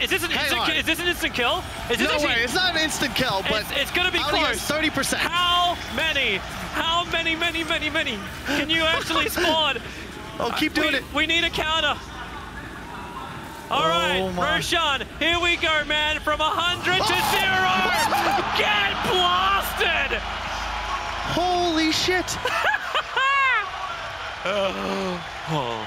Is this an Hang instant? Is this an instant kill? Is this No actually- way, it's not an instant kill, but It's, it's gonna be close. 30%. How many? How many, many, many, many? Can you actually spawn? Oh, keep uh, doing we, it. We need a counter. All Oh right. Roshan, here we go, man. From 100 to zero. Get blasted. Holy shit. oh.